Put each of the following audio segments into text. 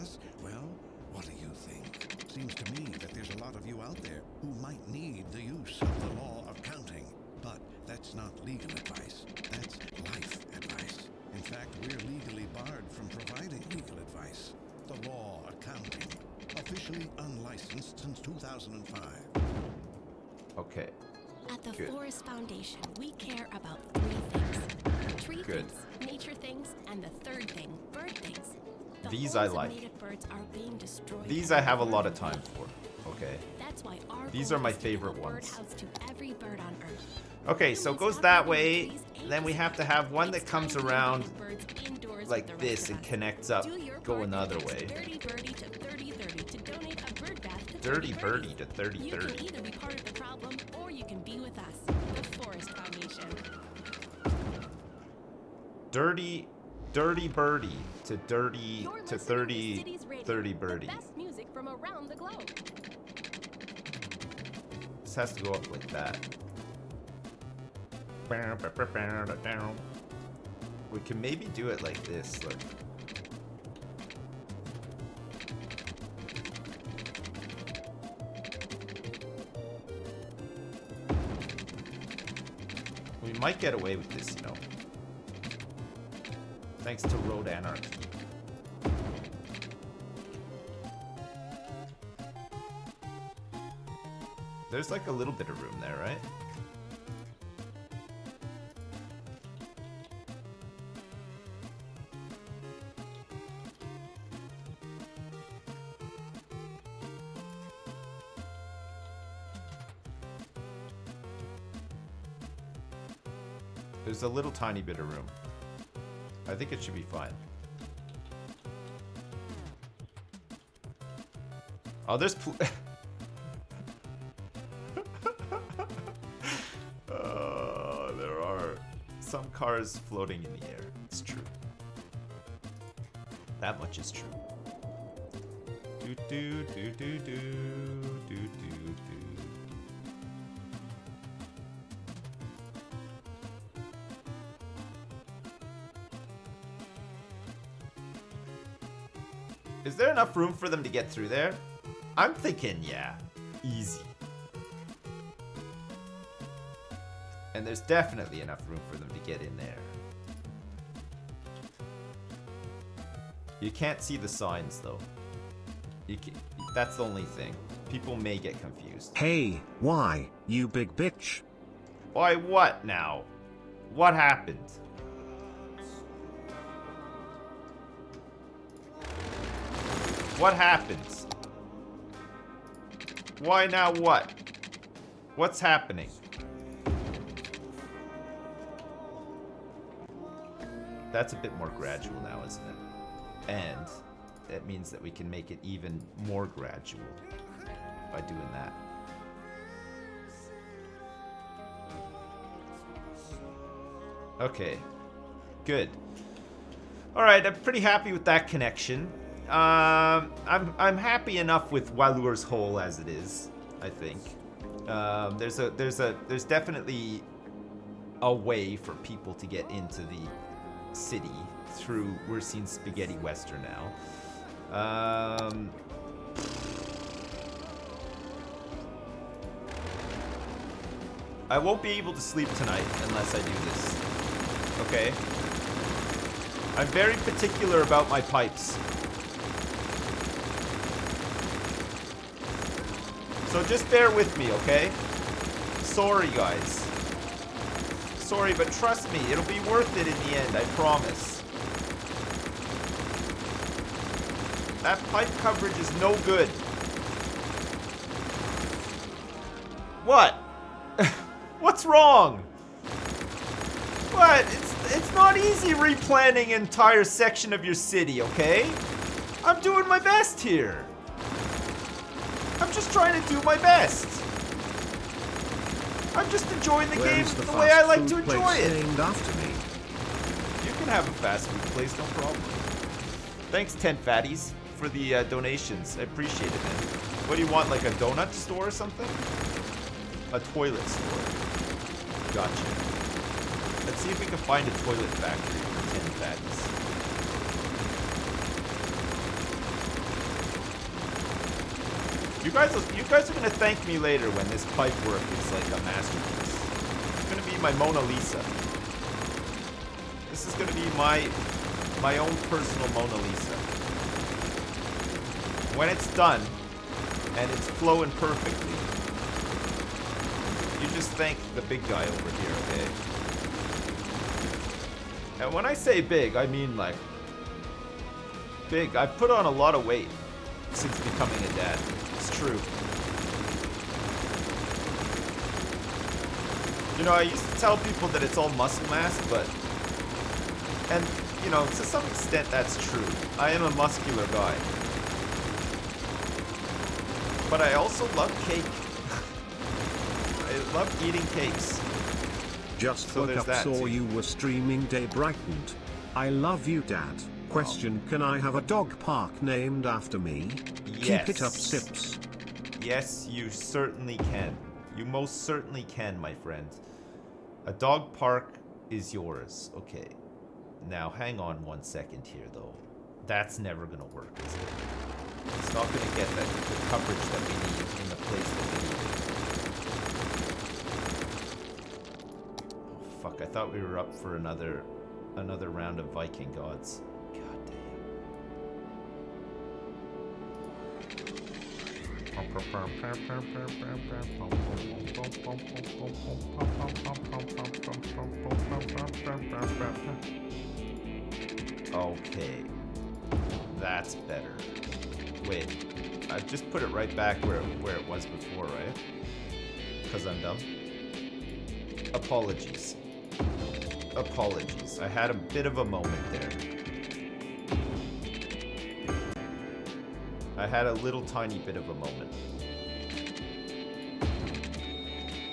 us? Well, what do you think? Seems to me that there's a lot of you out there who might need the use of the law of counting. But that's not legal advice. That's life advice. In fact, we're legally barred from providing legal advice. The law of counting. Officially unlicensed since 2005. Okay. At the Good. Forest Foundation, we care about three things tree Good. things, nature things, and the third thing, bird things. The These I like. birds are being destroyed These I have a lot of time for. Okay. That's why our These are my is to give favorite ones. to every bird on Earth. Okay, so it goes that way. Then we have to have one that comes around leave birds indoors with like this and connects up, go another way. Dirty Birdie to 3030 to donate a bird bath to Dirty birdie to 30 You can 30. either be part of the problem or you can be with us, the Forest Foundation. Dirty, dirty birdie to dirty to listening 30, Cities Radio, 30 The birdie. best music from around the globe. This has to go up like that. We can maybe do it like this. Look. We might get away with this, you know. Thanks to Road Anarchy. There's like a little bit of room there, right? There's a little tiny bit of room. I think it should be fine. Oh, there's cars floating in the air. It's true. That much is true. Do do do do do do do do. Is there enough room for them to get through there? I'm thinking, yeah. Easy. And there's definitely enough room for them to get in there. You can't see the signs though. You can, that's the only thing. People may get confused. Hey, why, you big bitch? Why what now? What happened? What happens? Why now what? What's happening? That's a bit more gradual now, isn't it? And it means that we can make it even more gradual by doing that. Okay. Good. All right, I'm pretty happy with that connection. Um, I'm I'm happy enough with Walur's hole as it is. I think um, there's a there's a there's definitely a way for people to get into the city through. We're seeing Spaghetti Western now. Um, I won't be able to sleep tonight unless I do this. Okay? I'm very particular about my pipes. So just bear with me, okay? Sorry, guys. Sorry, but trust me, it'll be worth it in the end, I promise. That pipe coverage is no good. What? What's wrong? What? It's it's not easy replanning an entire section of your city, okay? I'm doing my best here. I'm just trying to do my best. I'm just enjoying the Where game the, the way I like to enjoy it. named after me? You can have a fast food place, no problem. Thanks, 10 fatties, for the uh, donations. I appreciate it, man. What do you want, like a donut store or something? A toilet store. Gotcha. Let's see if we can find a toilet factory for 10 fatties. You guys, you guys are gonna thank me later when this pipe work is like a masterpiece. It's gonna be my Mona Lisa. This is gonna be my my own personal Mona Lisa. When it's done and it's flowing perfectly, you just thank the big guy over here, okay? And when I say big, I mean like big. I've put on a lot of weight since becoming a dad. True. You know, I used to tell people that it's all muscle mass, but and you know, to some extent that's true. I am a muscular guy. But I also love cake. I love eating cakes. Just So woke up, that saw you were streaming Day Brightened. I love you, Dad. Question Can I have a dog park named after me? Keep it up, Yes. Sips. Yes, you certainly can. You most certainly can, my friend. A dog park is yours. Okay. Now, hang on one second here, though. That's never gonna work, is it? It's not gonna get that the coverage that we need in the place that we need. Oh, fuck! I thought we were up for another, another round of Viking gods. Okay. That's better. Wait. I just put it right back where where it was before, right? Cuz I'm dumb. Apologies. Apologies. I had a bit of a moment there. I had a little tiny bit of a moment.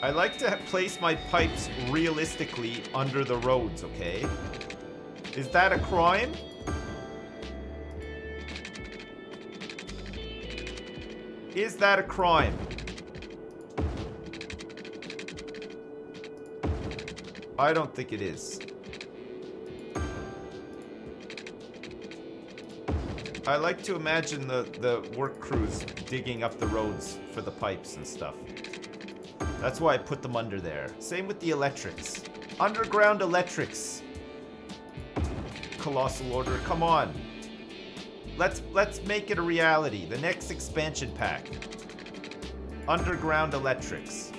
I like to place my pipes realistically under the roads, okay? Is that a crime? Is that a crime? I don't think it is. I like to imagine the, the work crews digging up the roads for the pipes and stuff. That's why I put them under there. Same with the electrics. Underground electrics. Colossal Order, come on. Let's let's make it a reality. The next expansion pack. Underground electrics.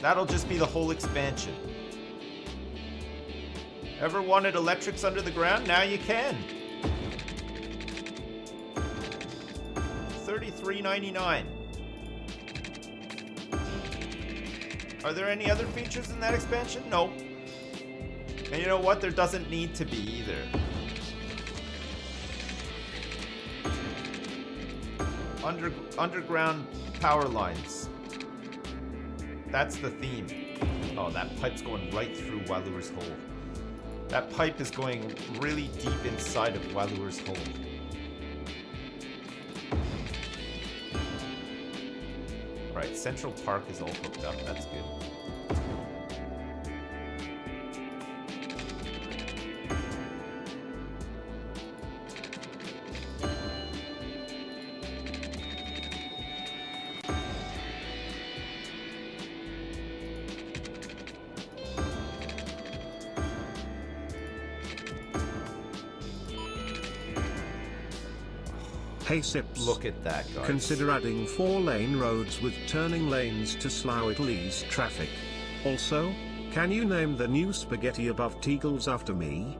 That'll just be the whole expansion. Ever wanted electrics under the ground? Now you can. Thirty-three ninety-nine. Are there any other features in that expansion? No. And you know what? There doesn't need to be either. Under underground power lines. That's the theme. Oh, that pipe's going right through Walure's hole. That pipe is going really deep inside of Walure's hole. Alright, Central Park is all hooked up. That's good. Hey Sips. Look at that, guys. Consider adding four lane roads with turning lanes to slow it ease traffic. Also, can you name the new spaghetti above Teagles after me?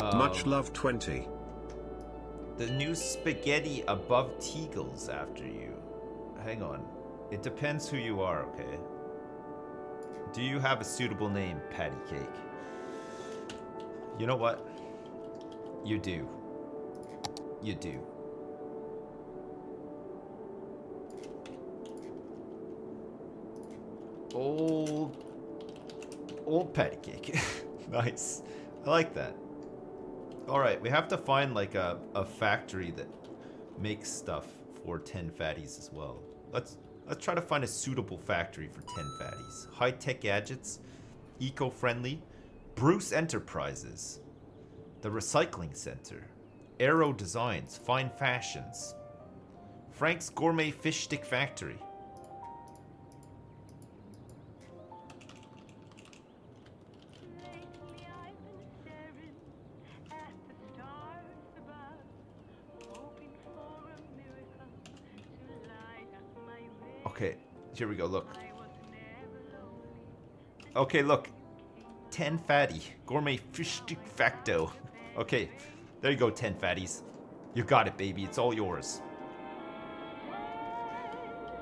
Much Um, love 20. The new spaghetti above Teagles after you. Hang on. It depends who you are, okay? Do you have a suitable name, Patty Cake? You know what? You do. You do. Old. Old Patty Cake. nice. I like that. All right, we have to find like a, a factory that makes stuff for 10 fatties as well. Let's let's try to find a suitable factory for 10 fatties. High-tech gadgets, eco-friendly, Bruce Enterprises, the recycling center. Aero Designs, Fine Fashions. Frank's Gourmet Fish Stick Factory. Here we go. Look. Okay, look. 10 fatty. Gourmet fish stick facto. Okay, there you go, 10 fatties. You got it, baby. It's all yours.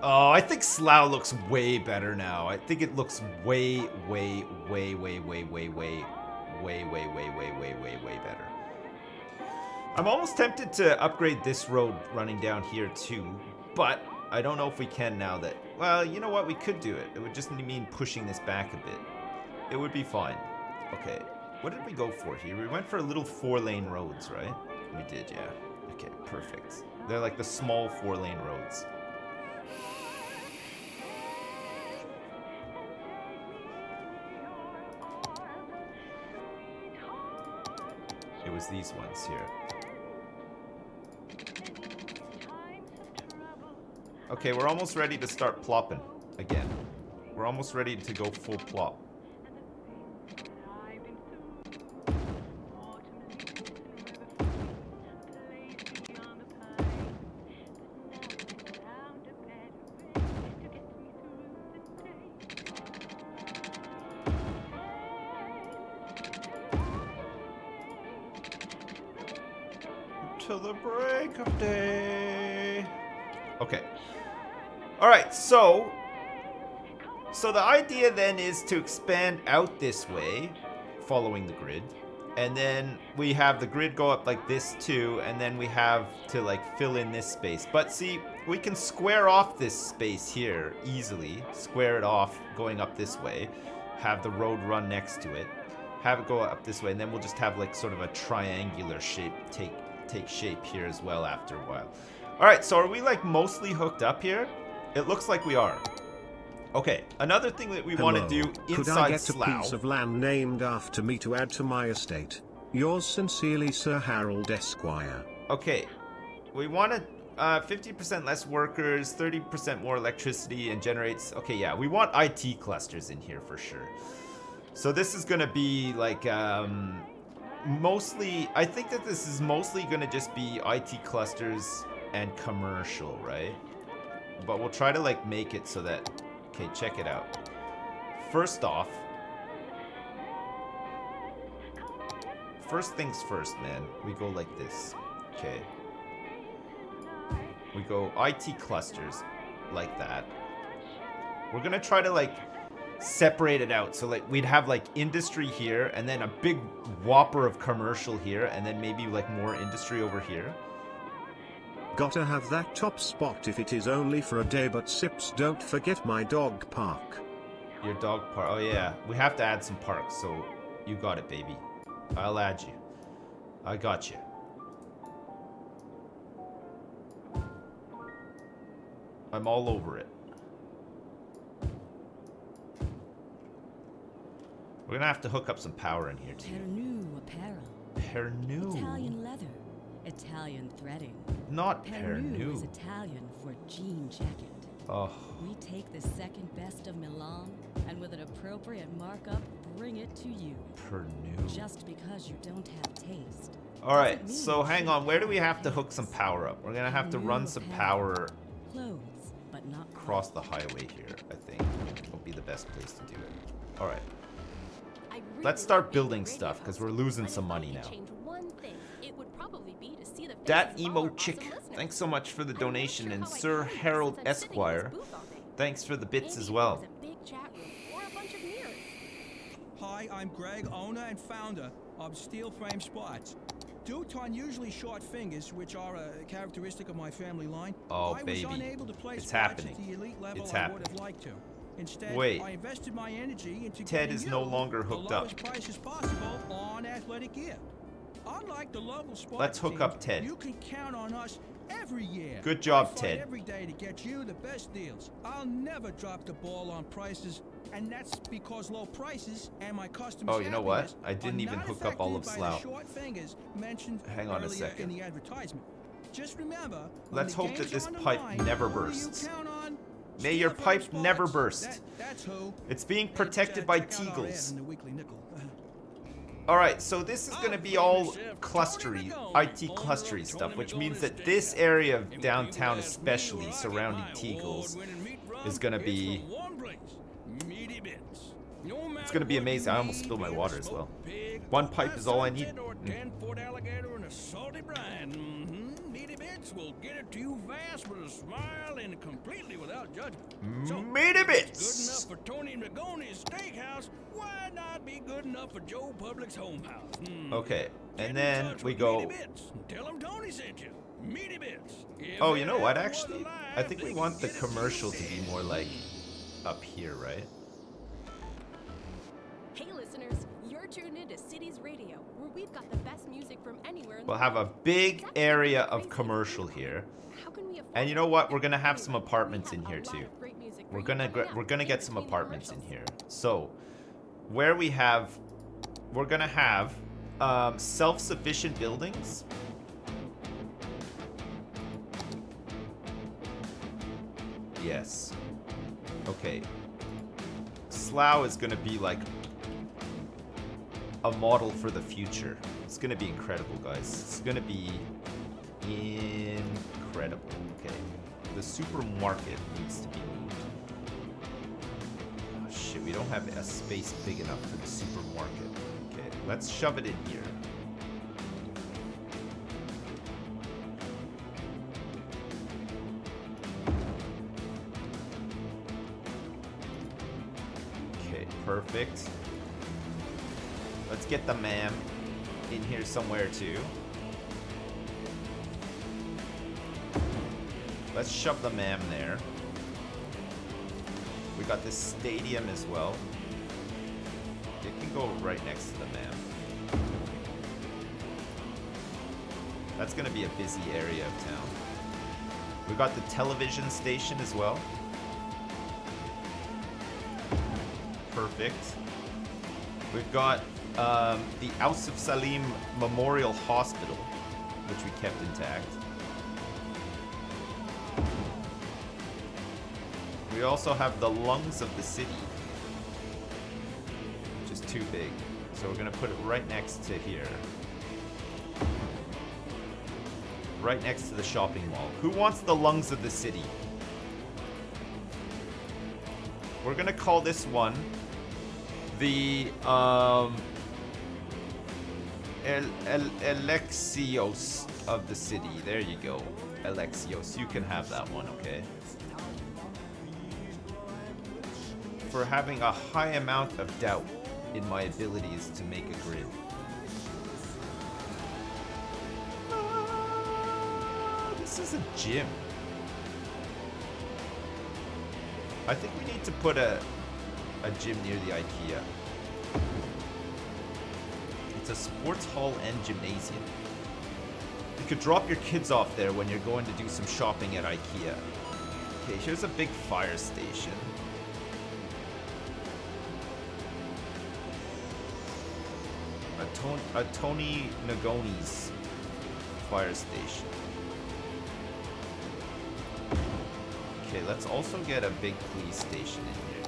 Oh, I think Slough looks way better now. I think it looks way, way, way, way, way, way, way, way, way, way, way, way, way, way better. I'm almost tempted to upgrade this road running down here too, but I don't know if we can now that... Well, you know what? We could do it. It would just mean pushing this back a bit. It would be fine. Okay, what did we go for here? We went for a little four-lane roads, right? We did, yeah. Okay, perfect. They're like the small four-lane roads. It was these ones here. Okay, we're almost ready to start plopping again. We're almost ready to go full plop. To expand out this way, following the grid. And then we have the grid go up like this too, and then we have to like fill in this space. But see, we can square off this space here easily. Square it off going up this way. Have the road run next to it. Have it go up this way, and then we'll just have like sort of a triangular shape take take shape here as well after a while. Alright, so are we like mostly hooked up here? It looks like we are. Okay, another thing that we want to Hello. do Could inside I get Slough. a piece of land named after me to add to my estate? Yours sincerely, Sir Harold Esquire. Okay, we want to uh, 50% less workers, 30% more electricity, and generates. Okay, yeah, we want IT clusters in here for sure. So this is gonna be like um, mostly. I think that this is mostly gonna just be IT clusters and commercial, right? But we'll try to like make it so that. Okay, check it out. First off, first things first, man. We go like this. Okay. We go IT clusters like that. We're gonna try to like separate it out. So like we'd have like industry here and then a big whopper of commercial here and then maybe like more industry over here. Gotta have that top spot if it is only for a day, but sips don't forget my dog park. Your dog park. Oh yeah, we have to add some parks. So you got it, baby. I'll add you. I got you. I'm all over it. We're gonna have to hook up some power in here too. Pernu apparel. Pernu. Italian leather. Italian threading. Not Pernu is Italian for jean jacket. Oh, We take the second best of Milan and with an appropriate markup, bring it to you. Pernu. Just because you don't have taste. All right, so hang on. Where do we have have to hook some power up? We're gonna have to run some power Clothes, but not across the highway here. I think will be the best place to do it. All right. Let's start building stuff because we're losing some money now. change one thing, it would probably be to see the Dat emo chick. Thanks so much for the donation, and Sir Harold I'm sitting in this Esquire. booth all day. Thanks for the bits as well. it was a big chat room or a bunch of mirrors. Hi, I'm Greg, owner and founder of Steel Frame Spots. Due to unusually short fingers, which are a characteristic of my family line, Oh, I baby. was unable to play It's spots happening. at the elite level It's I would have liked to. Instead, Wait. I invested my energy into Ted getting is no you longer hooked the up. lowest prices possible on athletic gear. Unlike the local sports Let's hook up Ted. You can count on us every year. Good job, Ted. Every day to get you the best deals. I'll never drop the ball on prices And that's because low prices and my customers' Oh, you know what? I didn't even hook up all of Slough. short fingers mentioned Hang on a second. in the advertisement. Just remember, Let's hope that this pipe line, never bursts. May your pipe never burst. That- that's who. It's being protected by check out our ad Teagles. In the Weekly Nickel. Alright, so this is gonna be all clustery, IT clustery stuff, which means that this area of downtown especially surrounding Teagles is gonna be It's gonna be amazing. I almost spilled my water as well. One pipe is all I need. Mm. Ten foot alligator and a salty brine. Meaty bits will get it to you fast with a smile and completely without judgment. So, Meaty Good bits! enough for Tony Magoni's steakhouse. Why not be good enough for Joe Public's home house? Hmm. Okay, and in then we go. Bits. Tell him Tony sent you. Meaty Bits. If Oh, you know what? Actually, alive, I think we want the could get it to commercial to be more like up here, right? Hey listeners, you're tuned into Cities Radio, where we've got the best music from anywhere We'll have a big area of commercial here. about. How can we afford And you know what? We're gonna have some apartments in here too. of great music for We're gonna get, we're gonna get some apartments in here. So, where we have, we're gonna have um, self-sufficient buildings. Yes. Okay. Slough is gonna be like a model for the future. It's gonna be incredible, guys. It's gonna be incredible. Okay. The supermarket needs to be moved. Oh, shit, we don't have a space big enough for the supermarket. Okay, let's shove it in here. Okay, perfect. Let's get the man in here somewhere too. Let's shove the mam there. We got this stadium as well. It can go right next to the mam. That's gonna be a busy area of town. We got the television station as well. Perfect. We've got um, the Ausf Salim Memorial Hospital, which we kept intact. We also have the lungs of the city, which is too big. So we're gonna put it right next to here. Right next to the shopping mall. Who wants the lungs of the city? We're gonna call this one the um El, El, Alexios of the city. There you go. Alexios. You can have that one, okay? For having a high amount of doubt in my abilities to make a grid. Ah, This is a gym. I think we need to put a a gym near the IKEA. It's a sports hall and gymnasium. You could drop your kids off there when you're going to do some shopping at IKEA. Okay, here's a big fire station. A, ton- a Tony Nagoni's fire station. Okay, let's also get a big police station in here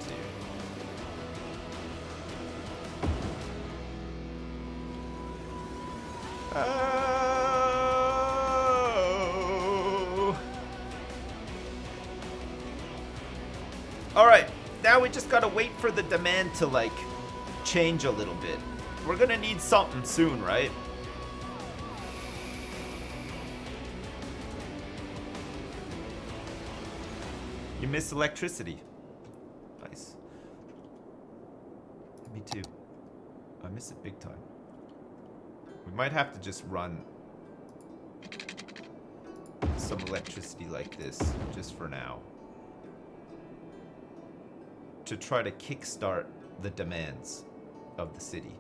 demand to like change a little bit. We're gonna need something soon, right? You miss electricity. Nice. Me too. I miss it big time. We might have to just run some electricity like this just for now. To try to kickstart the demands of the city.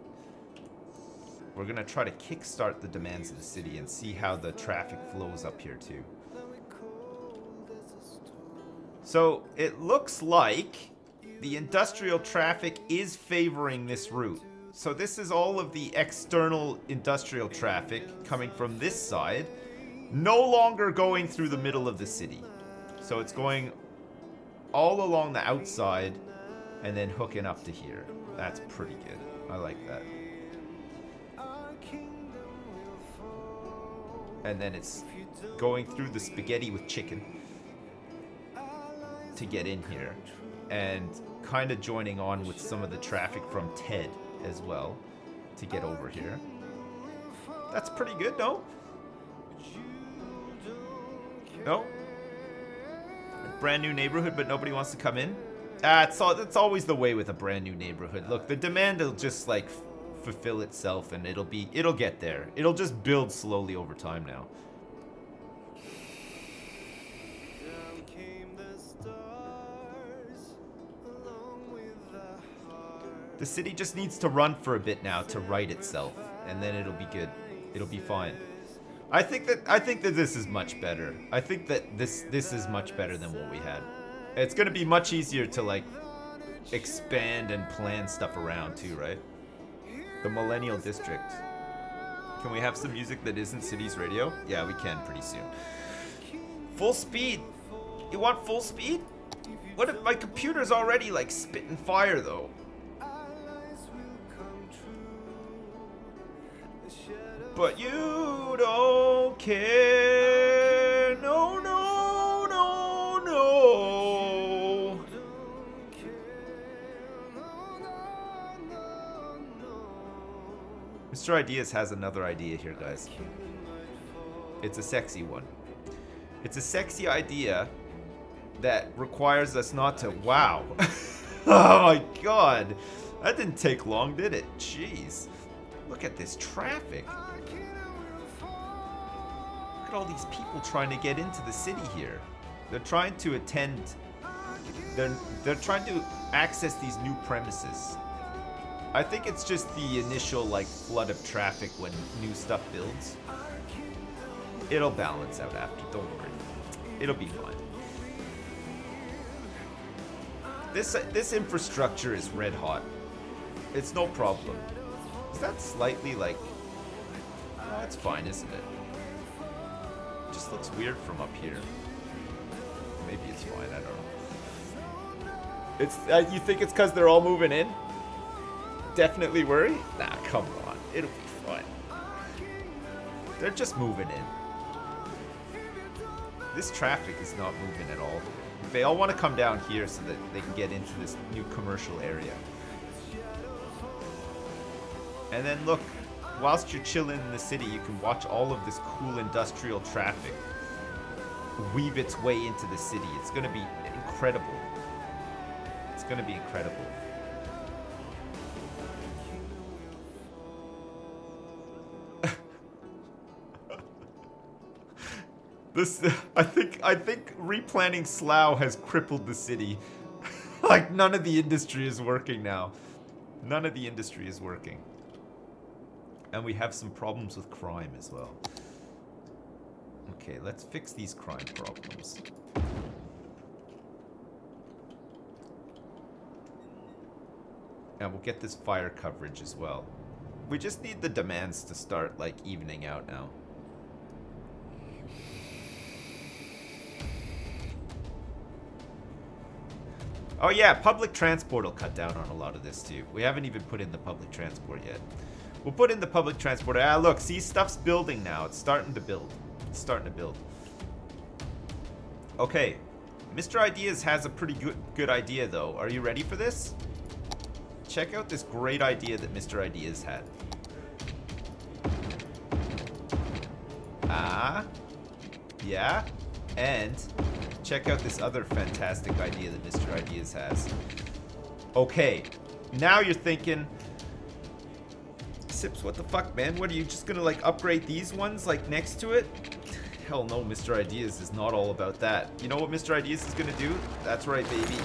We're gonna try to kickstart the demands of the city and see how the traffic flows up here too. So it looks like the industrial traffic is favoring this route. So this is all of the external industrial traffic coming from this side, no longer going through the middle of the city. So it's going all along the outside and then hooking up to here. That's pretty good. I like that. And then it's going through the spaghetti with chicken to get in here and kind of joining on with some of the traffic from Ted as well to get over here. That's pretty good, no? No? Brand new neighborhood, but nobody wants to come in? Ah, it's, all, it's always the way with a brand new neighborhood. Look, the demand will just like fulfill itself and it'll be, it'll get there. It'll just build slowly over time now. The city just needs to run for a bit now to right itself, and then it'll be good. It'll be fine. I think that I think that this is much better. I think that this this is much better than what we had. It's gonna be much easier to like expand and plan stuff around too, right? The Millennial District. Can we have some music that isn't Cities Radio? Yeah, we can pretty soon. Full speed. You want full speed? What if my computer's already like spitting fire though? But you don't care. Mr. Ideas has another idea here, guys. It's a sexy one. It's a sexy idea that requires us not to. Wow. oh my god. That didn't take long, did it? Jeez. Look at this traffic. Look at all these people trying to get into the city here. They're trying to attend. They're they're trying to access these new premises. I think it's just the initial like flood of traffic when new stuff builds. It'll balance out after. Don't worry. It'll be fine. This this infrastructure is red hot. It's no problem. Is that slightly like... Oh, it's fine, isn't it? Just looks weird from up here. Maybe it's fine, I don't know. It's uh, You think it's because they're all moving in? Definitely worry? Nah, come on. It'll be fun. They're just moving in. This traffic is not moving at all. They all want to come down here so that they can get into this new commercial area. And then look, whilst you're chilling in the city, you can watch all of this cool industrial traffic weave its way into the city. It's going to be incredible. It's going to be incredible. This I think I think replanning Slough has crippled the city. like none of the industry is working now. None of the industry is working. And we have some problems with crime as well. Okay, let's fix these crime problems. And we'll get this fire coverage as well. We just need the demands to start, like, evening out now. Oh yeah, public transport will cut down on a lot of this too. We haven't even put in the public transport yet. We'll put in the public transport. Ah, look, see, stuff's building now. It's starting to build. It's starting to build. Okay, Mr. Ideas has a pretty good good idea though. Are you ready for this? Check out this great idea that Mr. Ideas had. Ah, yeah, and check out this other fantastic idea that Mr. Ideas has. Okay, now you're thinking, Sips, what the fuck, man? What are you just gonna like upgrade these ones like next to it? Hell no, Mr. Ideas is not all about that. You know what Mr. Ideas is gonna do? That's right, baby.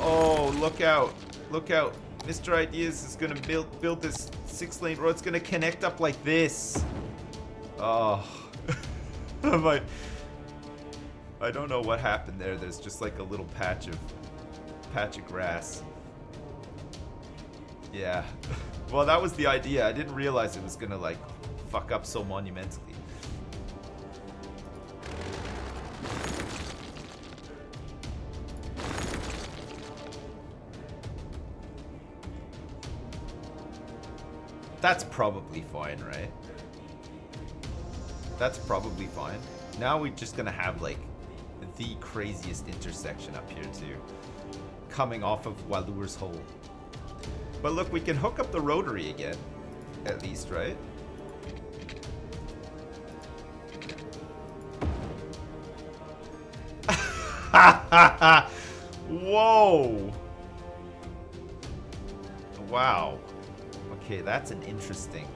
Oh, look out. Look out. Mr. Ideas is gonna build build this six lane road. It's gonna connect up like this. Oh. My I don't know what happened there. There's just like a little patch of patch of grass. Yeah. well, that was the idea. I didn't realize it was gonna, like, fuck up so monumentally. That's probably fine, right? That's probably fine. Now we're just gonna have like the craziest intersection up here too. Coming off of Walur's hole. But look, we can hook up the rotary again. At least, right? Whoa! Wow. Okay, that's an interesting.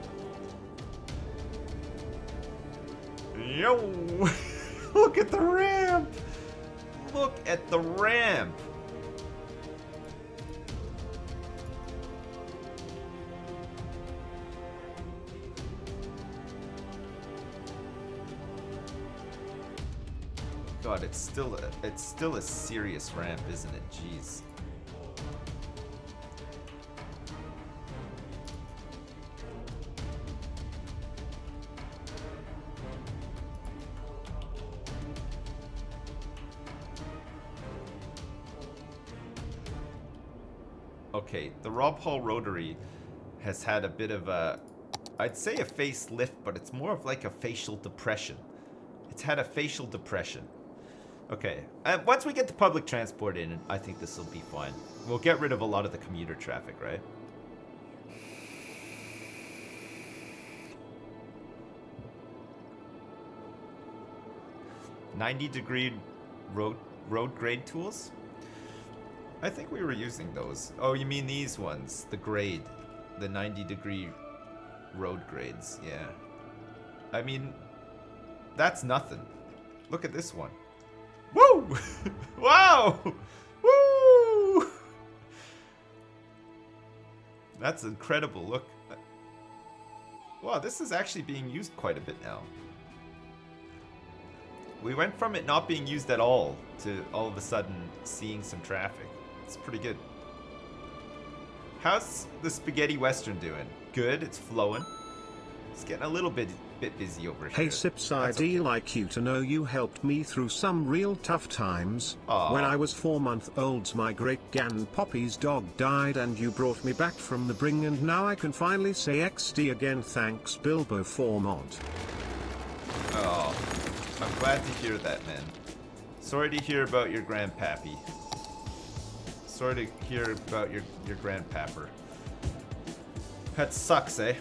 Yo! Look at the ramp! Look at the ramp! God, it's still a, it's still a serious ramp, isn't it? Jeez. Hall Rotary has had a bit of a, I'd say a facelift, but it's more of like a facial depression. It's had a facial depression. Okay, and once we get the public transport in, I think this will be fine. We'll get rid of a lot of the commuter traffic, right? Ninety degree road road grade tools. I think we were using those. Oh, you mean these ones? The grade, the 90 degree road grades. Yeah. I mean, that's nothing. Look at this one. Woo! wow! Woo! That's incredible. Look. Wow, this is actually being used quite a bit now. We went from it not being used at all to all of a sudden seeing some traffic. It's pretty good. How's the spaghetti western doing? Good, it's flowing. It's getting a little bit bit busy over here. Hey Sips, I'd like you to know you helped me through some real tough times. Aw. When I was four month old, my great Gan Poppy's dog died, and you brought me back from the bring, and now I can finally say XD again. Thanks, Bilbo Formont. Oh, I'm glad to hear that, man. Sorry to hear about your grandpappy. Sorry to hear about your, your grandpapper. That sucks, eh?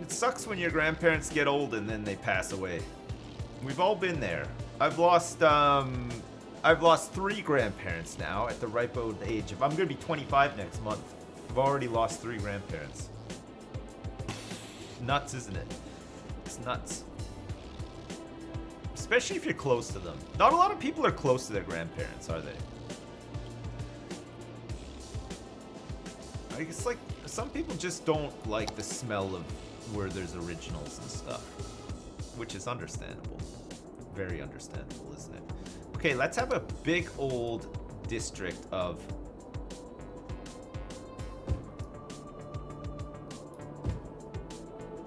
It sucks when your grandparents get old and then they pass away. We've all been there. I've lost, um, I've lost three grandparents now at the ripe old age of, I'm gonna be 25 next month. I've already lost three grandparents. Nuts, isn't it? It's nuts. Especially if you're close to them. Not a lot of people are close to their grandparents, are they? It's like some people just don't like the smell of where there's originals and stuff, which is understandable. Very understandable, isn't it? Okay, let's have a big old district of.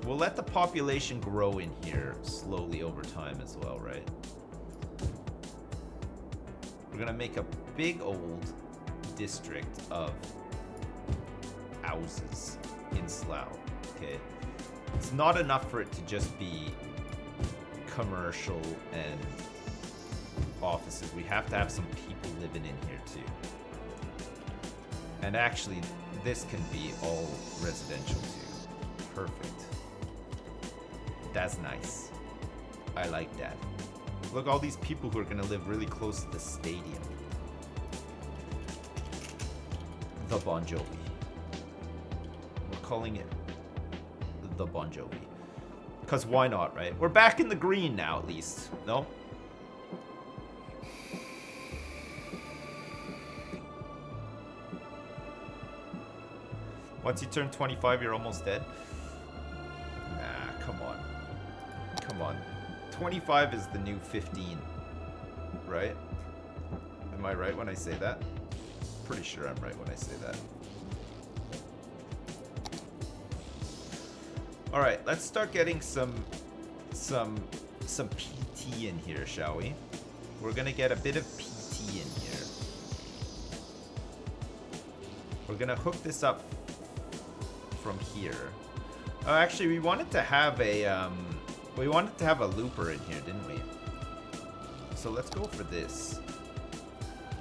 We'll let the population grow in here slowly over time as well, right? We're gonna make a big old district of houses in Slough. Okay, it's not enough for it to just be commercial and offices. We have to have some people living in here too. And actually, this can be all residential too. Perfect. That's nice. I like that. Look, all these people who are gonna live really close to the stadium. The Bon Jovi. Calling it the Bon Jovi. Because why not, right? We're back in the green now, at least. No? Once you turn 25, you're almost dead? Nah, come on. Come on. 25 is the new 15. Right? Am I right when I say that? Pretty sure I'm right when I say that. All right, let's start getting some some some PT in here, shall we? We're gonna get a bit of PT in here. We're gonna hook this up from here. Oh, actually, we wanted to have a um, we wanted to have a looper in here, didn't we? So let's go for this.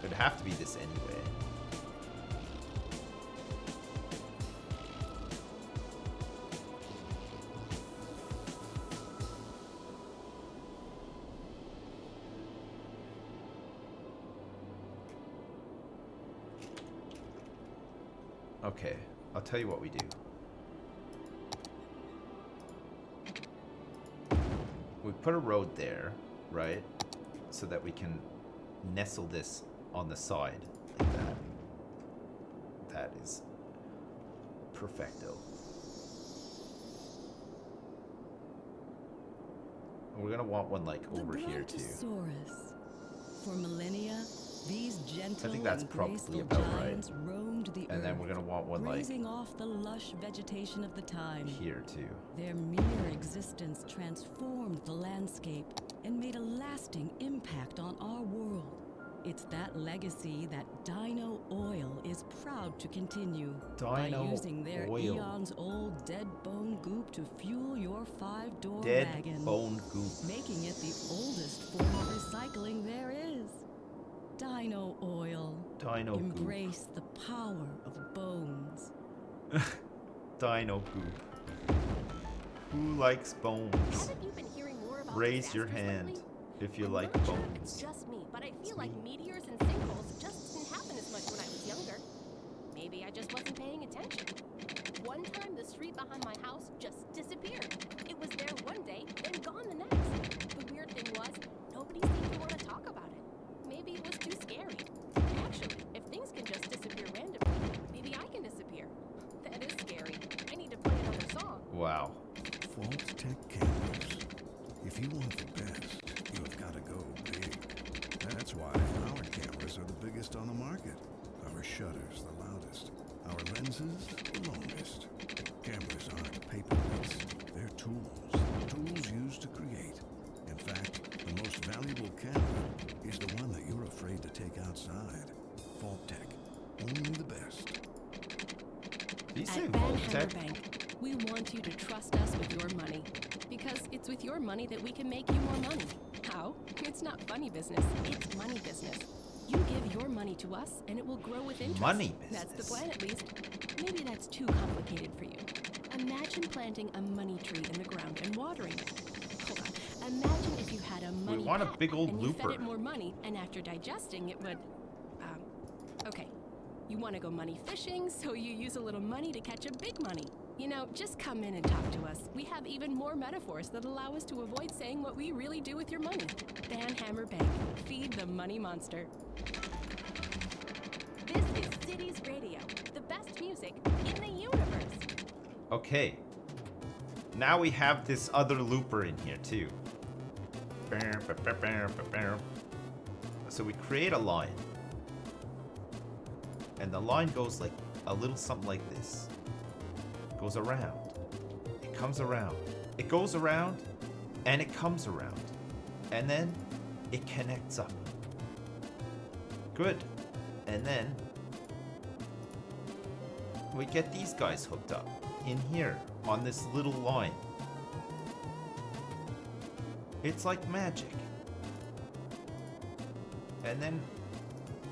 It'd have to be this anyway. Tell you what we do. We put a road there, right? So that we can nestle this on the side like that. That is perfecto. And we're gonna want one like over here too. For millennia, these gentle I think that's probably about right. The And then we're gonna want one like off the lush vegetation of the time. here too. Their mere existence transformed the landscape and made a lasting impact on our world. It's that legacy that Dino Oil is proud to continue by using their Oil. eons old dead bone goop to fuel your five door Dead wagon, bone goop. making it the oldest form of recycling there is. Dino Oil. Dino goop. Embrace the power of bones. Dino goop. Who likes bones? Haven't you been hearing more about Raise your hand lately? if you I'm like not sure It's bones. just me, but I feel like meteors and sinkholes just didn't happen as much when I was younger. Maybe I just wasn't paying attention. One time, the street behind my house just disappeared. It was there one day, then gone the next. The weird thing was, nobody seemed to want to talk about it. Maybe it was too scary. Actually, if things can just disappear randomly, maybe I can disappear. That is scary. I need to play another song. Wow. Fault Tech cameras. If you want the best, you have got to go big. That's why our cameras are the biggest on the market. Our shutters the loudest. Our lenses the longest. Cameras aren't paperweights. They're tools. Tools Only the best. Say At Van? Hammerbank, we want you to trust us with your money. Because it's with your money that we can make you more money. How? It's not funny business, it's money business. You give your money to us and it will grow with interest. Money business. That's the plan at least. Maybe that's too complicated for you. Imagine planting a money tree in the ground and watering it. Hold on. Imagine if you had a money want a big old and you fed it more money and after digesting it would. You want to go money fishing, so you use a little money to catch a big money. You know, just come in and talk to us. We have even more metaphors that allow us to avoid saying what we really do with your money. Van Hammer Bank. Feed the money monster. This is Cities Radio, the best music in the universe. Okay. Now we have this other looper in here too. So we create a line. And the line goes like a little something like this. Goes around. It comes around. It goes around and it comes around. And then it connects up. Good. And then we get these guys hooked up in here on this little line. It's like magic. And then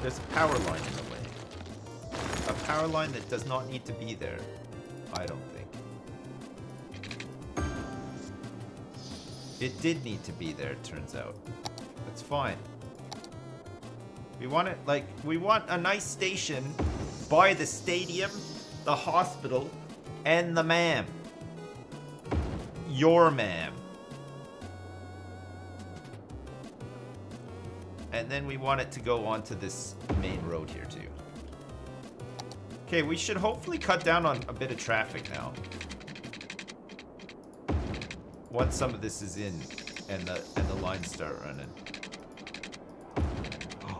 there's a power line in the way. A power line that does not need to be there, I don't think. It did need to be there, it turns out. That's fine. We want it like we want a nice station by the stadium, the hospital, and the mam. Your mam. And then we want it to go onto this main road here too. Okay, we should hopefully cut down on a bit of traffic now. Once some of this is in and the and the lines start running.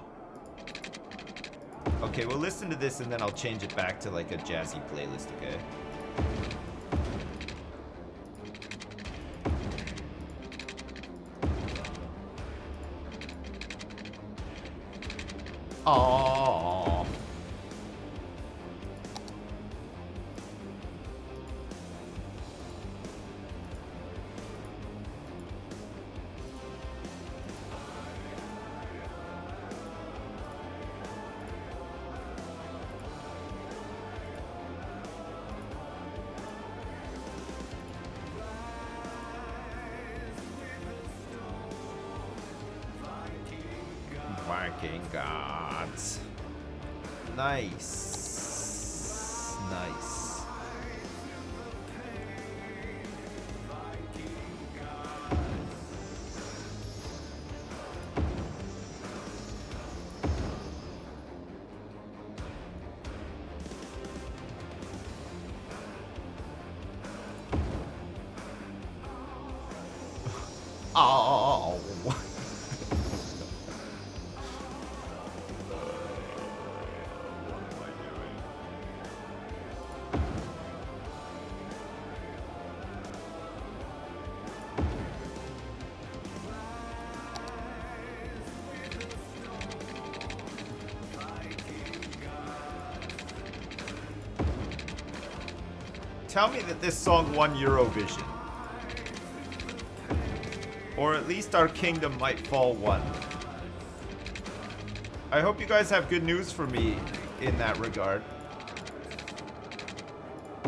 Okay, we'll listen to this and then I'll change it back to like a jazzy playlist, okay? Tell me that this song won Eurovision. Or at least our kingdom might fall one. I hope you guys have good news for me in that regard.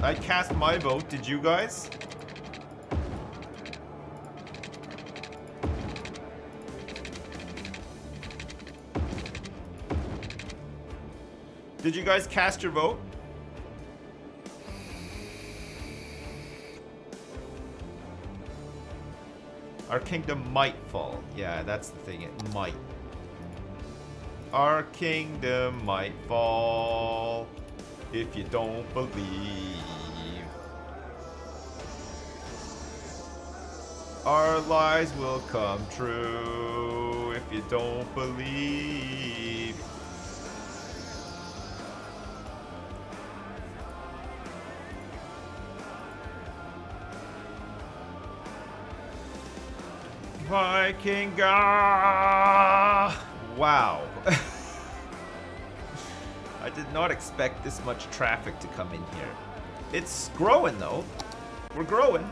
I cast my vote, did you guys? Did you guys cast your vote? Our kingdom might fall. Yeah, that's the thing. It might. Our kingdom might fall if you don't believe. Our lies will come true if you don't believe. Viking God! Ah! Wow. I did not expect this much traffic to come in here. It's growing though. We're growing.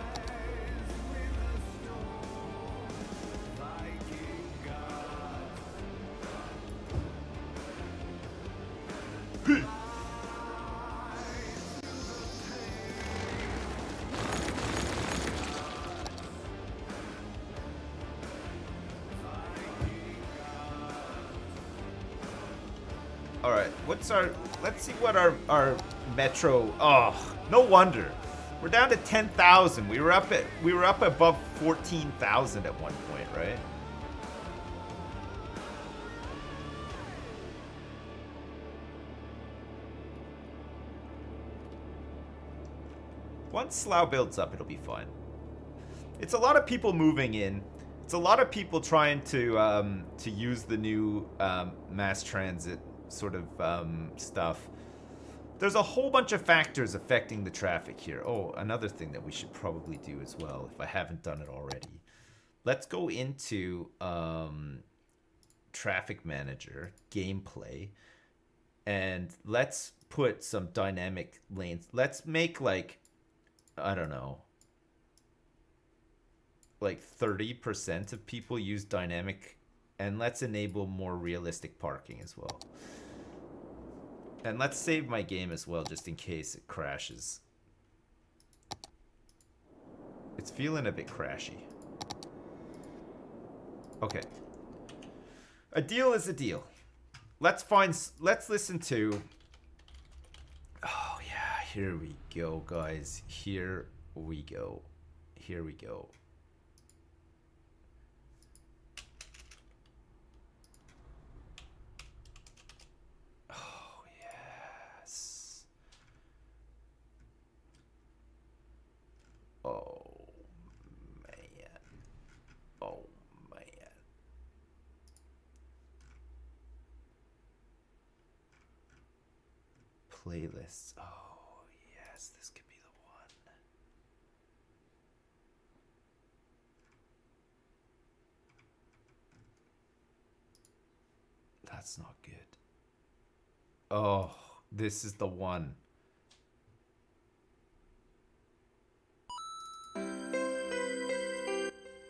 What's our? Let's see what our our metro. Oh, no wonder. We're down to ten thousand. We were up at we were up above fourteen thousand at one point, right? Once Slough builds up, it'll be fun. It's a lot of people moving in. It's a lot of people trying to um, to use the new um, mass transit sort of um, stuff. There's a whole bunch of factors affecting the traffic here. Oh, another thing that we should probably do as well, if I haven't done it already. Let's go into um, Traffic Manager, Gameplay, and let's put some dynamic lanes. Let's make like, I don't know, like 30% of people use dynamic and let's enable more realistic parking as well. And let's save my game as well, just in case it crashes. It's feeling a bit crashy. Okay. A deal is a deal. let's find. Let's listen to. Oh yeah, here we go, guys. Here we go. Here we go. Oh man. Oh man. Playlists. Oh yes, this could be the one. That's not good. Oh, this is the one.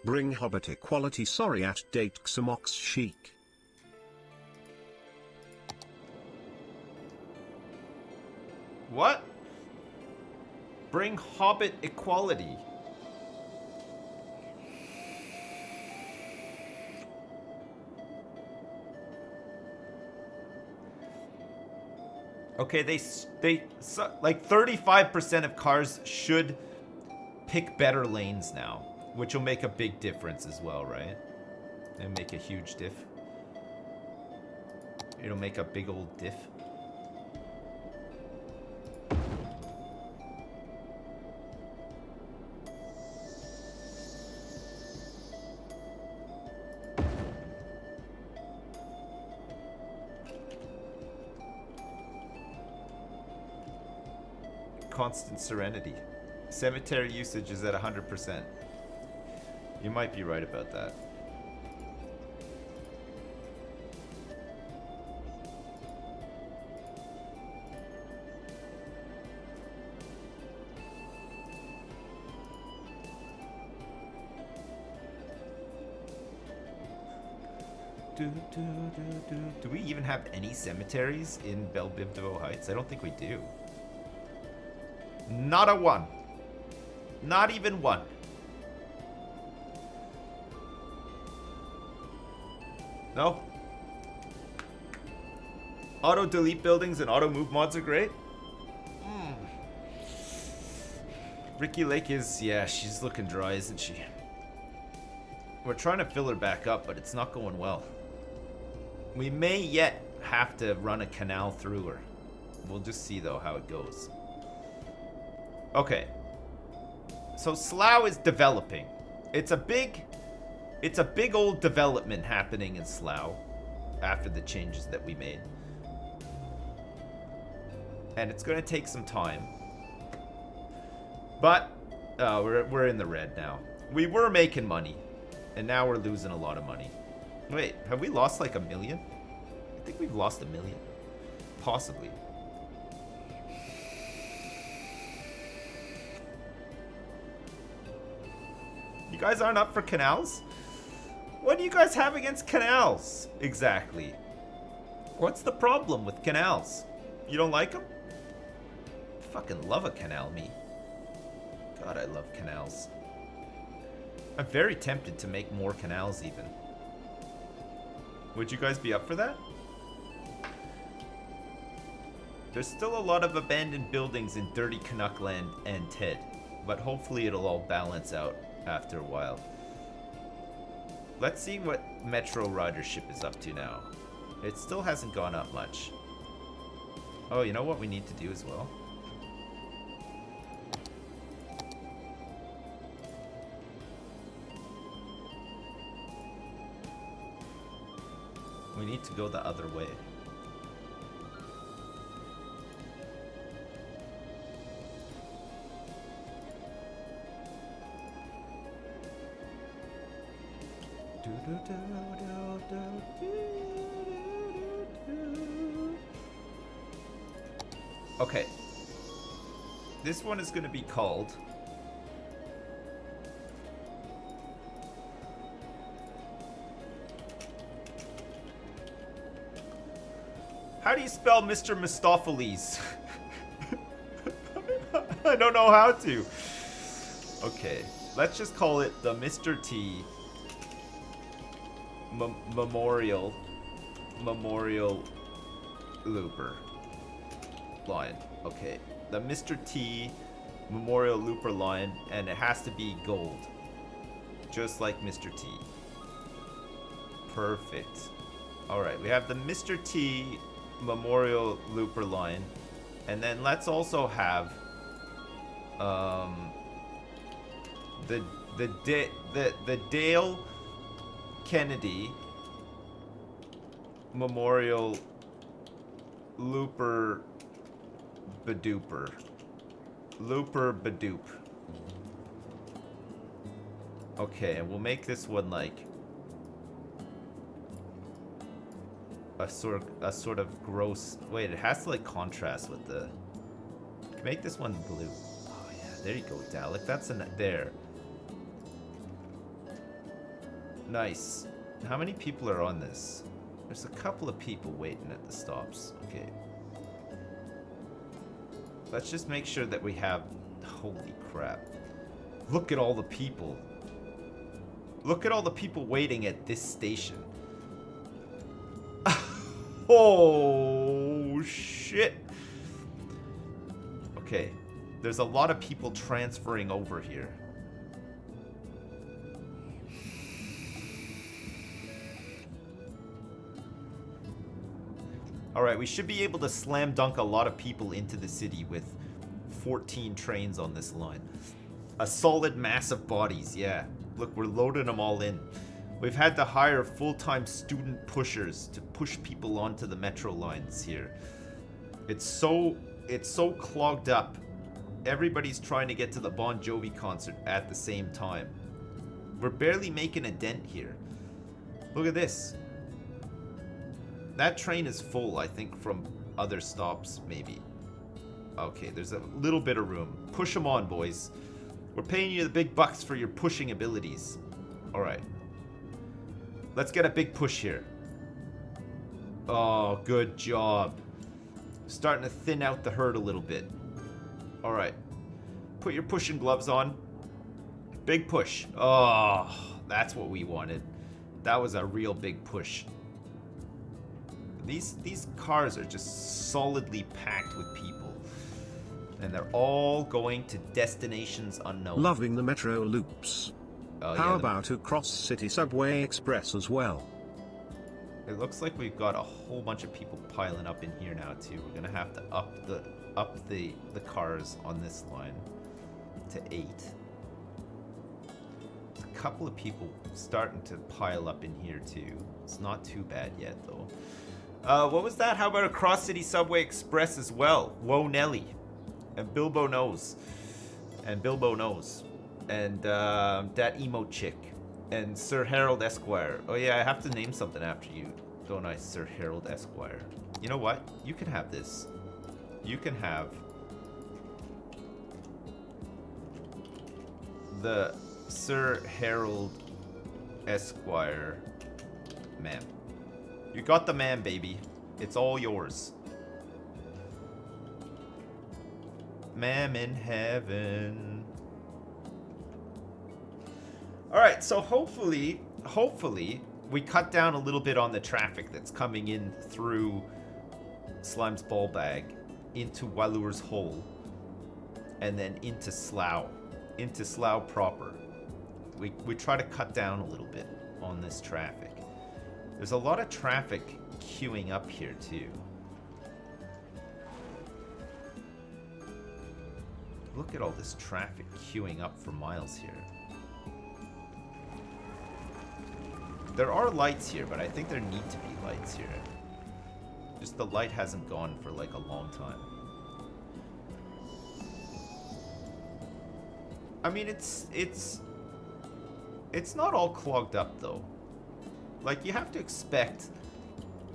Bring Hobbit equality sorry at date Xamox chic. What? Bring Hobbit equality. Okay, they they like 35% of cars should pick better lanes now, which will make a big difference as well, right? It'll make a huge diff. It'll make a big old diff. constant serenity. Cemetery usage is at 100%. You might be right about that. Do, do, do, do. do we even have any cemeteries in DeVoe Heights? I don't think we do. Not a one. Not even one. No. Auto delete buildings and auto move mods are great. Hmm. Ricky Lake is, yeah, she's looking dry, isn't she? We're trying to fill her back up, but it's not going well. We may yet have to run a canal through her. We'll just see, though, how it goes. Okay. So Slough is developing. It's a big it's a big old development happening in Slough after the changes that we made. And it's going to take some time. But uh, we're, we're in the red now. We were making money, and now we're losing a lot of money. Wait, have we lost like a million? I think we've lost a million. Possibly. You guys aren't up for canals? What do you guys have against canals? Exactly. What's the problem with canals? You don't like them? Fucking love a canal, me. God, I love canals. I'm very tempted to make more canals, even. Would you guys be up for that? There's still a lot of abandoned buildings in Dirty Canuckland and Ted, but hopefully it'll all balance out after a while. Let's see what Metro Ridership is up to now. It still hasn't gone up much. Oh, you know what we need to do as well? We need to go the other way. Okay. This one is going to be called. How do you spell Mr. Mistopheles? I don't know how to. Okay, let's just call it the Mr. T Memorial Memorial Looper line. Okay. The Mr. T Memorial Looper line, and it has to be gold. Just like Mr. T. Perfect. Alright, we have the Mr. T Memorial Looper line. And then let's also have um the the the the Dale Kennedy Memorial Looper Badooper. Looper Badoop. Okay, and we'll make this one like a sort of, a sort of gross. Wait, it has to like contrast with the. Make this one blue. Oh yeah, there you go, Dalek. That's an there. Nice. How many people are on this? There's a couple of people waiting at the stops. Okay. Let's just make sure that we have... Holy crap. Look at all the people. Look at all the people waiting at this station. oh, shit. Okay. There's a lot of people transferring over here. Alright, we should be able to slam dunk a lot of people into the city with 14 trains on this line. A solid mass of bodies, yeah. Look, we're loading them all in. We've had to hire full-time student pushers to push people onto the metro lines here. It's so it's so clogged up. Everybody's trying to get to the Bon Jovi concert at the same time. We're barely making a dent here. Look at this. That train is full, I think, from other stops, maybe. Okay, there's a little bit of room. Push them on, boys. We're paying you the big bucks for your pushing abilities. Alright. Let's get a big push here. Oh, good job. Starting to thin out the herd a little bit. Alright. Put your pushing gloves on. Big push. Oh, that's what we wanted. That was a real big push. These these cars are just solidly packed with people. And they're all going to destinations unknown. Loving the metro loops. Oh, How yeah, about a cross-city subway express as well? It looks like we've got a whole bunch of people piling up in here now too. We're gonna have to up the up the the cars on this line to eight. There's a couple of people starting to pile up in here too. It's not too bad yet though. Uh, what was that? How about a cross city subway express as well? Whoa Nelly, and Bilbo knows, and Bilbo knows, and uh, that emo chick and Sir Harold Esquire. Oh yeah, I have to name something after you, don't I, Sir Harold Esquire? You know what? You can have this. You can have the Sir Harold Esquire man. You got the man, baby. It's all yours. Ma'am in heaven. Alright, so hopefully, hopefully, we cut down a little bit on the traffic that's coming in through Slime's ball bag into Walur's hole and then into Slough, into Slough proper. We, we try to cut down a little bit on this traffic. There's a lot of traffic queuing up here too. Look at all this traffic queuing up for miles here. There are lights here, but I think there need to be lights here. Just the light hasn't gone for like a long time. I mean, it's it's it's not all clogged up though. Like you have to expect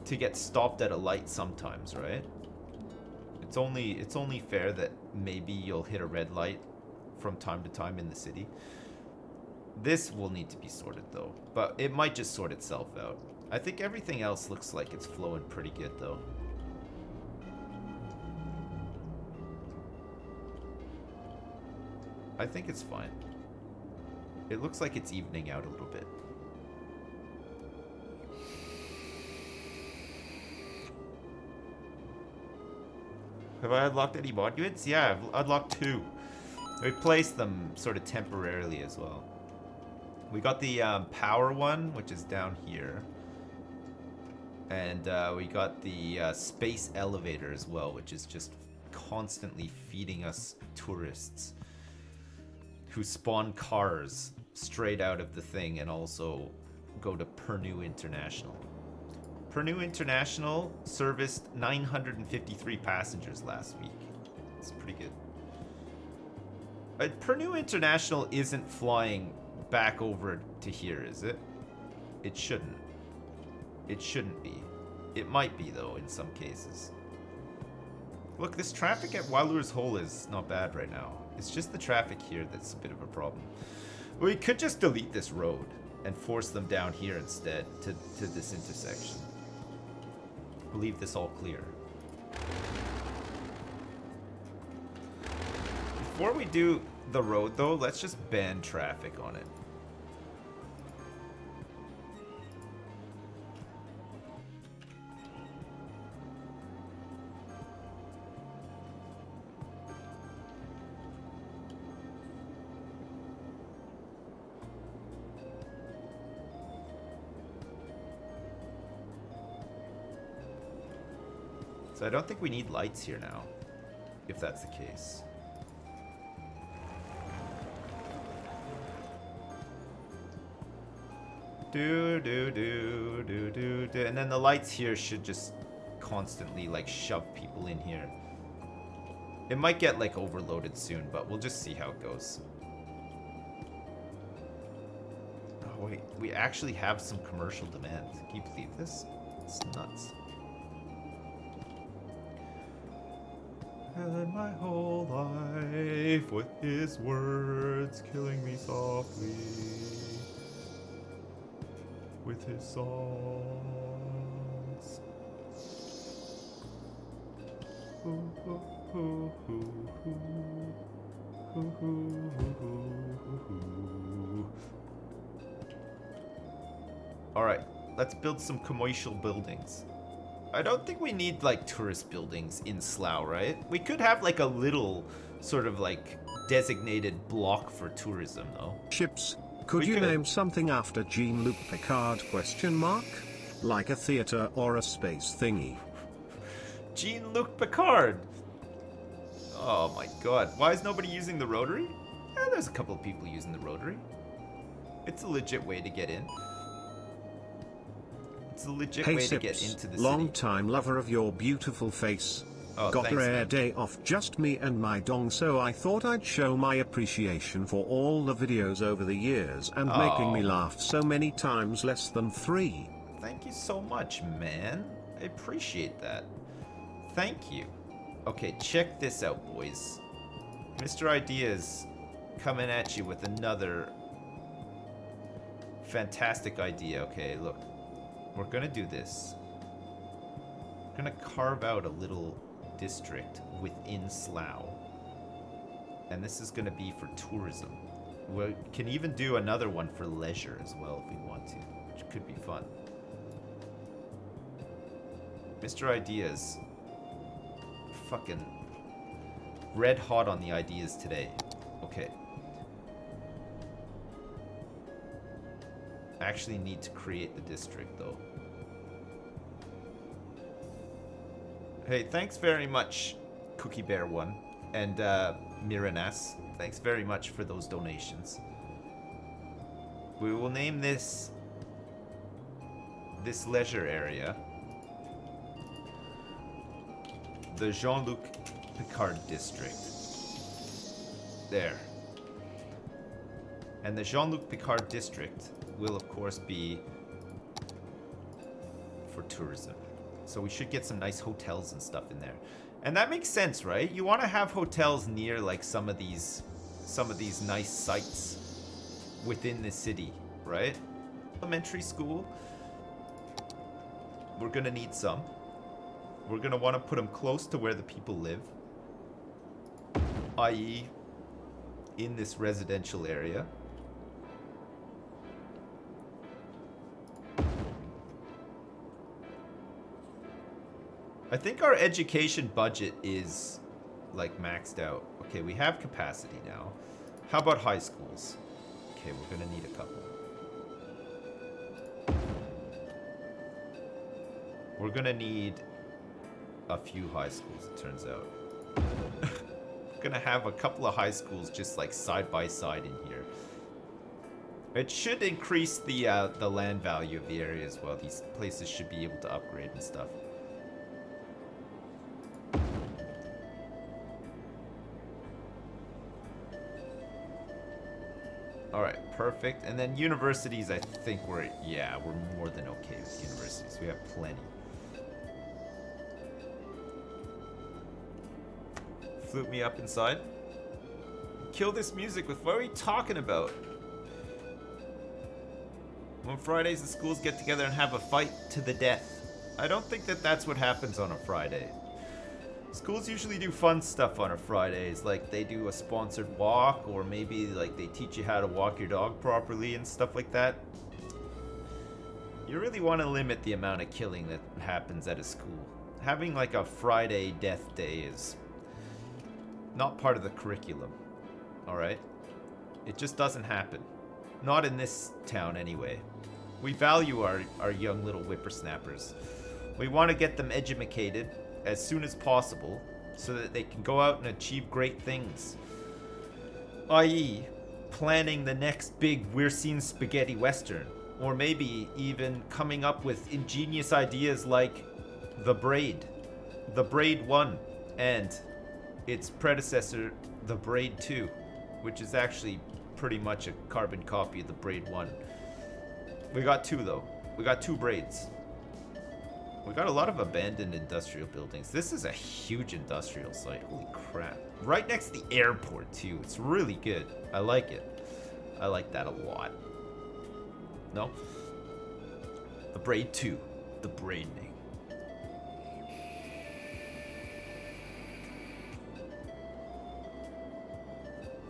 to get stopped at a light sometimes, right? It's only it's only fair that maybe you'll hit a red light from time to time in the city. This will need to be sorted though, but it might just sort itself out. I think everything else looks like it's flowing pretty good though. I think it's fine. It looks like it's evening out a little bit. Have I unlocked any monuments? Yeah, I've unlocked two. We placed them sort of temporarily as well. We got the um, power one, which is down here. And uh, we got the uh, space elevator as well, which is just constantly feeding us tourists who spawn cars straight out of the thing and also go to Pernu International. Pernu International serviced 953 passengers last week. It's pretty good. Uh, but Pernu International isn't flying back over to here, is it? It shouldn't. It shouldn't be. It might be, though, in some cases. Look, this traffic at Walur's Hole is not bad right now. It's just the traffic here that's a bit of a problem. We could just delete this road and force them down here instead to, to this intersection. Leave this all clear. Before we do the road, though, let's just ban traffic on it. Don't think we need lights here now, if that's the case. Do do do do do do, and then the lights here should just constantly like shove people in here. It might get like overloaded soon, but we'll just see how it goes. Oh wait, we actually have some commercial demand. Can you believe this? It's nuts. And my whole life with his words killing me softly with his songs. All right, let's build some commercial buildings. I don't think we need like tourist buildings in Slough, right? We could have like a little sort of like designated block for tourism though. Ships. Could We you could. name something after Jean-Luc Picard question mark? Like a theater or a space thingy. Jean-Luc Picard. Oh my god. Why is nobody using the rotary? Eh, there's a couple of people using the rotary. It's a legit way to get in. It's a legit Hey way to get Sips, into the long city. time lover of your beautiful face. Oh, Got thanks, a rare man. day off just me and my dong so I thought I'd show my appreciation for all the videos over the years and making me Oh. laugh so many times less than three. Thank you so much, man. I appreciate that. Thank you. Okay, check this out, boys. Mr. Ideas coming at you with another fantastic idea. Okay, look. We're gonna do this. We're gonna carve out a little district within Slough. And this is gonna be for tourism. We can even do another one for leisure as well if we want to, which could be fun. Mr. Ideas. Fucking red hot on the ideas today. Okay. I actually need to create the district though. Hey, thanks very much, Cookie Bear One and uh. Thanks very much for those donations. We will name this this leisure area the Jean-Luc Picard district. There. And the Jean-Luc Picard district will of course be for tourism. So we should get some nice hotels and stuff in there. And that makes sense, right? You want to have hotels near like some of these some of these nice sites within the city, right? Elementary school. We're going to need some. We're going to want to put them close to where the people live. i.e. in this residential area. I think our education budget is like maxed out. Okay, we have capacity now. How about high schools? Okay, we're gonna need a couple. We're gonna need a few high schools, it turns out. we're gonna have a couple of high schools just like side by side in here. It should increase the uh, the land value of the area as well. These places should be able to upgrade and stuff. Perfect. And then universities, I think we're, yeah, we're more than okay with universities. We have plenty. Flute me up inside. Kill this music with, what are we talking about? When Fridays the schools get together and have a fight to the death. I don't think that that's what happens on a Friday. Schools usually do fun stuff on a Fridays, like they do a sponsored walk, or maybe like they teach you how to walk your dog properly and stuff like that. You really want to limit the amount of killing that happens at a school. Having like a Friday death day is not part of the curriculum, alright? It just doesn't happen. Not in this town, anyway. We value our, our young little whippersnappers. We want to get them educated as soon as possible so that they can go out and achieve great things. I.e., planning the next big We're Seen Spaghetti Western. Or maybe even coming up with ingenious ideas like The Braid, The Braid 1, and its predecessor, The Braid 2, which is actually pretty much a carbon copy of The Braid 1. We got two though. We got two braids. We got a lot of abandoned industrial buildings. This is a huge industrial site. Holy crap. Right next to the airport, too. It's really good. I like it. I like that a lot. No? The Braid 2. The Braiding.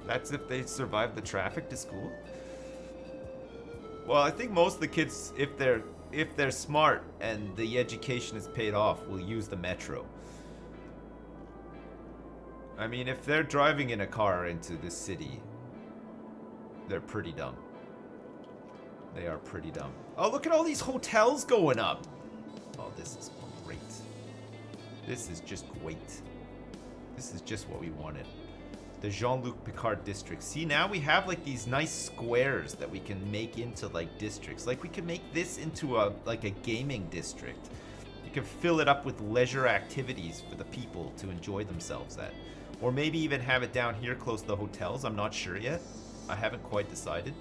That's if they survive the traffic to school? Well, I think most of the kids, if they're if they're smart and the education is paid off, will use the metro. I mean, if they're driving in a car into this city, they're pretty dumb. They are pretty dumb. Oh, look at all these hotels going up. Oh, this is great. This is just great. This is just what we wanted the Jean-Luc Picard district. See, now we have like these nice squares that we can make into like districts. Like we can make this into a like a gaming district. You can fill it up with leisure activities for the people to enjoy themselves at. Or maybe even have it down here close to the hotels. I'm not sure yet. I haven't quite decided.